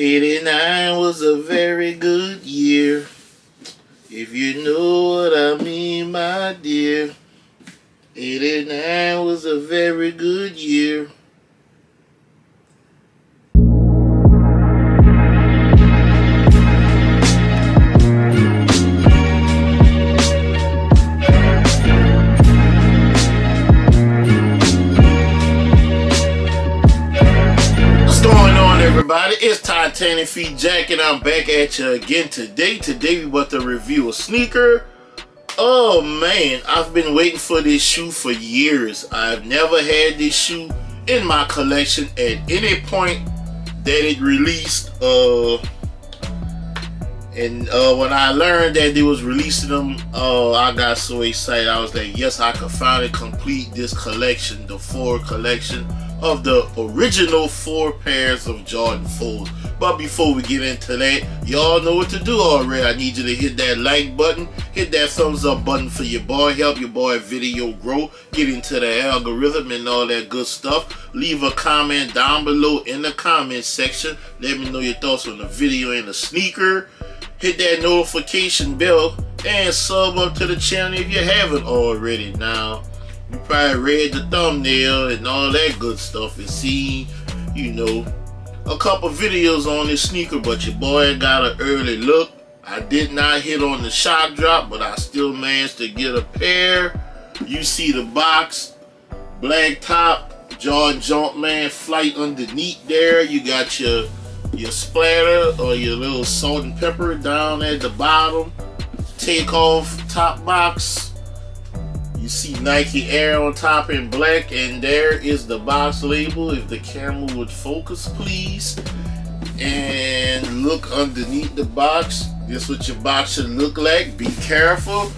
89 was a very good year. If you know what I mean, my dear. 89 was a very good year. It's Titanic Feet Jack and I'm back at you again today. Today we about to review a sneaker. Oh man, I've been waiting for this shoe for years. I've never had this shoe in my collection at any point that it released. Uh, and uh, when I learned that they was releasing them, uh, I got so excited. I was like, yes, I could finally complete this collection, the four collection of the original four pairs of Jordan 4s. But before we get into that, y'all know what to do already. I need you to hit that like button, hit that thumbs up button for your boy, help your boy video grow, get into the algorithm and all that good stuff. Leave a comment down below in the comment section. Let me know your thoughts on the video and the sneaker. Hit that notification bell and sub up to the channel if you haven't already. Now, you probably read the thumbnail and all that good stuff and seen, you know, a couple videos on this sneaker, but your boy got an early look. I did not hit on the shock drop, but I still managed to get a pair. You see the box, black top, Jordan Jumpman flight underneath there. You got your your splatter or your little salt and pepper down at the bottom. Take off top box you see Nike Air on top in black, and there is the box label. If the camera would focus, please. And look underneath the box. This what your box should look like. Be careful.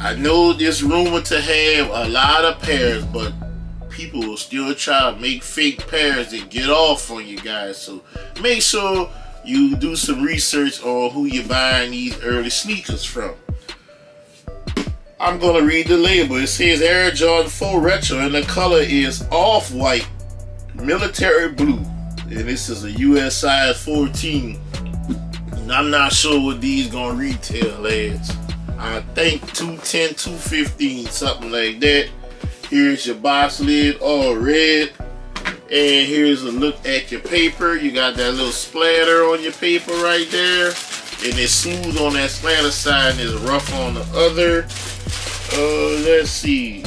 I know there's rumored to have a lot of pairs, but people will still try to make fake pairs and get off on you guys. So make sure you do some research on who you're buying these early sneakers from. I'm gonna read the label. It says Air Jordan 4 Retro, and the color is off-white, military blue, and this is a US size 14. And I'm not sure what these gonna retail as. I think 210, 215, something like that. Here's your box lid, all red. And here's a look at your paper. You got that little splatter on your paper right there. And it's smooth on that splatter side and it's rough on the other. Uh, let's see.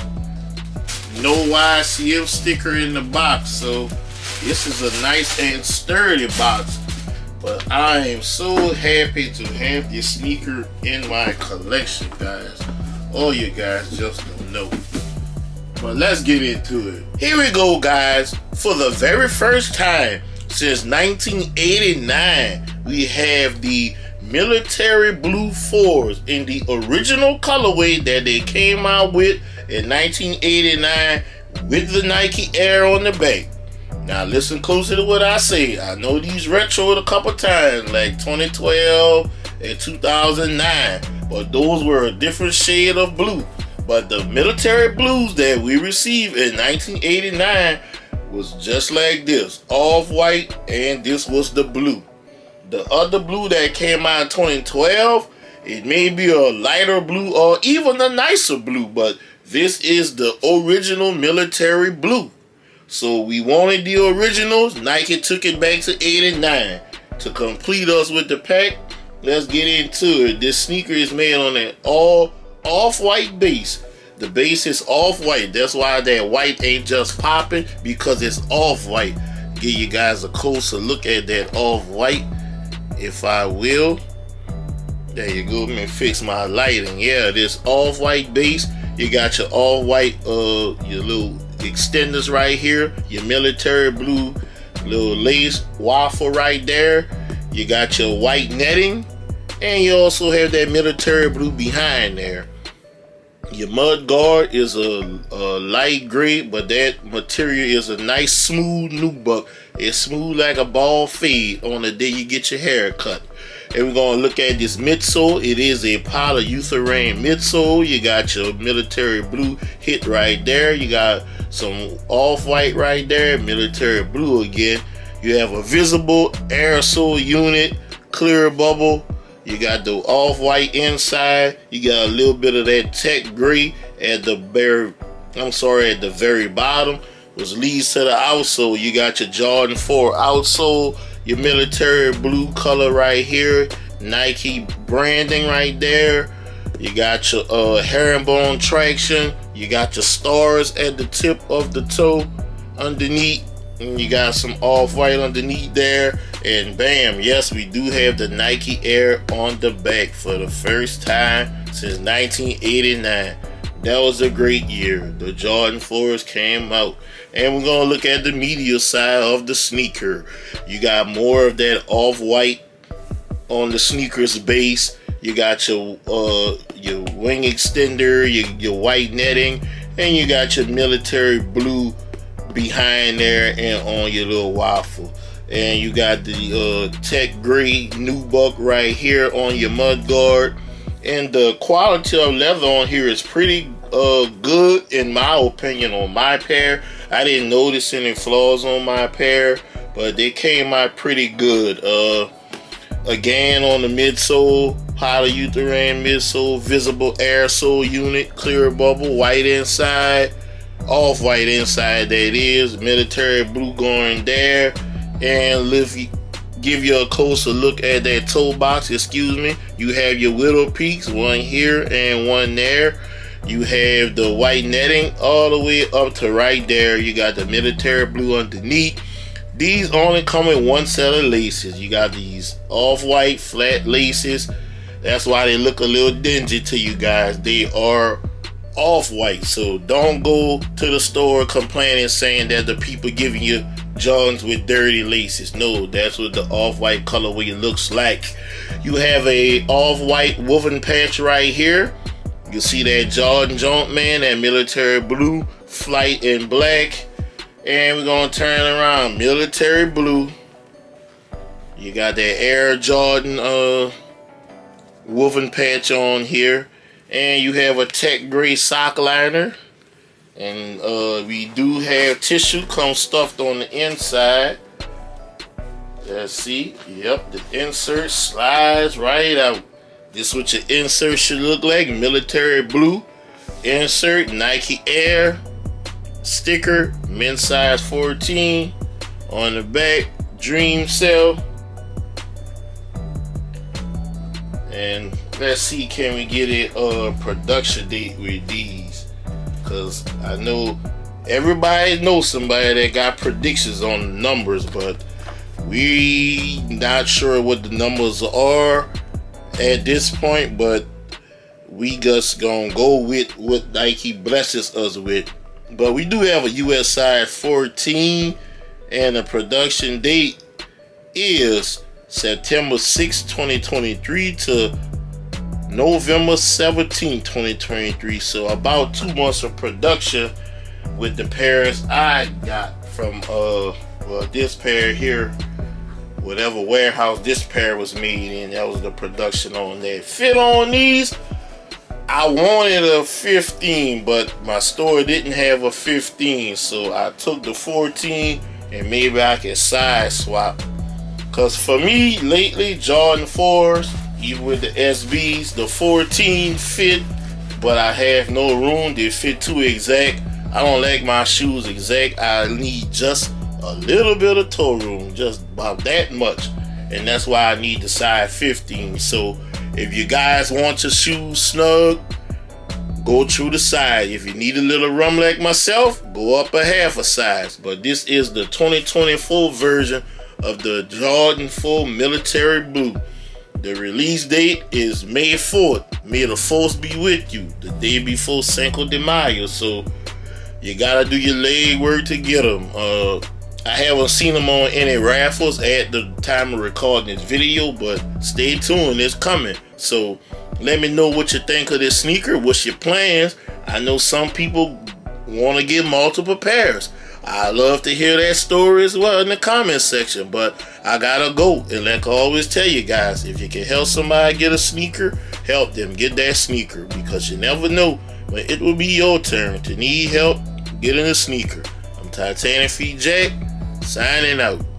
No YCM sticker in the box, so this is a nice and sturdy box. But I am so happy to have this sneaker in my collection, guys. All you guys just don't know. But let's get into it. Here we go, guys. For the very first time since 1989, we have the military blue fours in the original colorway that they came out with in 1989 with the Nike Air on the back. Now listen closely to what I say. I know these retroed a couple times, like 2012 and 2009, but those were a different shade of blue. But the military blues that we received in 1989 was just like this, off-white, and this was the blue. The other blue that came out in 2012, it may be a lighter blue or even a nicer blue, but this is the original military blue. So we wanted the originals. Nike took it back to 89 to complete us with the pack. Let's get into it. This sneaker is made on an all off-white base. The base is off-white. That's why that white ain't just popping because it's off-white. Give you guys a closer look at that off-white if I will. There you go. Let me fix my lighting. Yeah, this off-white base. You got your all-white, uh, your little extenders right here. Your military blue little lace waffle right there. You got your white netting. And you also have that military blue behind there. Your mud guard is a, a, light gray, but that material is a nice smooth nubuck. It's smooth like a ball fade on the day you get your hair cut. And we're gonna look at this midsole. It is a polyurethane midsole. You got your military blue hit right there. You got some off-white right there, military blue again. You have a visible Air-Sole unit, clear bubble. You got the off-white inside. You got a little bit of that tech gray at the very, I'm sorry, at the very bottom, which leads to the outsole. You got your Jordan 4 outsole, your military blue color right here, Nike branding right there. You got your uh, herringbone traction. You got your stars at the tip of the toe underneath. And you got some off-white underneath there. And bam, yes, we do have the Nike Air on the back for the first time since 1989. That was a great year. The Jordan 4s came out. And we're going to look at the medial side of the sneaker. You got more of that off-white on the sneakers base. You got your uh, your wing extender, your, your white netting, and you got your military blue behind there and on your little waffle. And you got the uh, tech gray nubuck right here on your mud guard. And the quality of leather on here is pretty uh, good in my opinion on my pair. I didn't notice any flaws on my pair, but they came out pretty good. Uh, again on the midsole, polyurethane midsole, visible Air-Sole unit, clear bubble, white inside, off white inside that is, military blue going there, and lift, give you a closer look at that toe box, excuse me. You have your little peaks, one here and one there. You have the white netting all the way up to right there. You got the military blue underneath these only come with one set of laces. You got these off-white flat laces. That's why they look a little dingy to you guys. They are off-white. So don't go to the store complaining saying that the people giving you Jordans with dirty laces. No, that's what the off-white colorway looks like. You have a off-white woven patch right here. You see that Jordan Jumpman, that military blue, flight in black. And we're gonna turn around military blue. You got that Air Jordan uh woven patch on here. And you have a tech gray sock liner. And uh, we do have tissue come stuffed on the inside. Let's see. Yep, the insert slides right out. This is what your insert should look like. Military blue. Insert Nike Air sticker, men's size 14 on the back, dream cell. And let's see, can we get it a uh, production date with these? Cause I know everybody knows somebody that got predictions on numbers, but we not sure what the numbers are at this point. But we just gonna go with what Nike blesses us with but we do have a US side 14 and the production date is September 6, 2023 to November 17, 2023. So about two months of production with the pairs I got from uh well this pair here whatever warehouse this pair was made in that was the production on that fit on these I wanted a 15, but my store didn't have a 15, so I took the 14 and maybe I can side swap. Cause for me lately, Jordan 4s, even with the SBs, the 14 fit, but I have no room. They fit too exact. I don't like my shoes exact. I need just a little bit of toe room, just about that much. And that's why I need the size 15. So if you guys want your shoes snug, go through the side. If you need a little rum like myself, go up a half a size. But this is the 2024 version of the Jordan 4 Military Blue. The release date is May 4th. May the force be with you. The day before Cinco de Mayo. So you gotta do your leg work to get them. Uh, I haven't seen them on any raffles at the time of recording this video, but stay tuned, it's coming. So let me know what you think of this sneaker. What's your plans? I know some people want to get multiple pairs. I love to hear that story as well in the comment section, but I gotta go. And like I always tell you guys, if you can help somebody get a sneaker, help them get that sneaker because you never know when it will be your turn to need help getting a sneaker. I'm Titanic Feet Jack signing out.